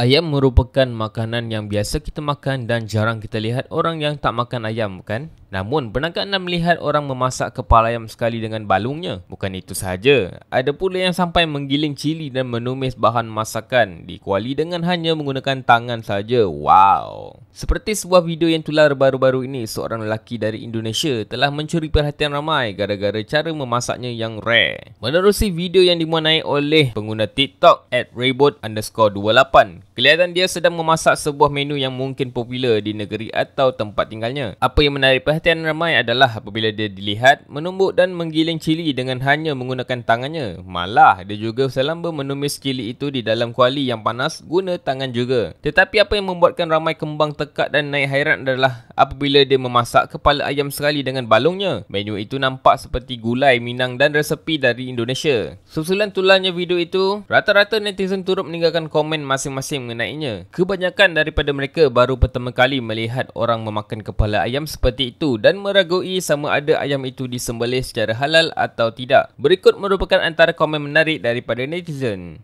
Ayam merupakan makanan yang biasa kita makan dan jarang kita lihat orang yang tak makan ayam, kan? Namun, pernahkah anda melihat orang memasak kepala ayam sekali dengan balungnya? Bukan itu sahaja. Ada pula yang sampai menggiling cili dan menumis bahan masakan di kuali dengan hanya menggunakan tangan saja. Wow! Seperti sebuah video yang tular baru-baru ini, seorang lelaki dari Indonesia telah mencuri perhatian ramai gara-gara cara memasaknya yang rare. Menerusi video yang dimuanai oleh pengguna TikTok at Raybot underscore 28, kelihatan dia sedang memasak sebuah menu yang mungkin popular di negeri atau tempat tinggalnya. Apa yang menarik perhatian perhatian ramai adalah apabila dia dilihat menumbuk dan menggiling cili dengan hanya menggunakan tangannya. Malah, dia juga selamba menumis cili itu di dalam kuali yang panas guna tangan juga. Tetapi apa yang membuatkan ramai kembang tekak dan naik hairan adalah apabila dia memasak kepala ayam sekali dengan balungnya. Menu itu nampak seperti gulai Minang dan resepi dari Indonesia. Susulan tularnya video itu, rata-rata netizen turut meninggalkan komen masing-masing mengenainya. Kebanyakan daripada mereka baru pertama kali melihat orang memakan kepala ayam seperti dan meragui sama ada ayam itu disembelih secara halal atau tidak. Berikut merupakan antara komen menarik daripada netizen.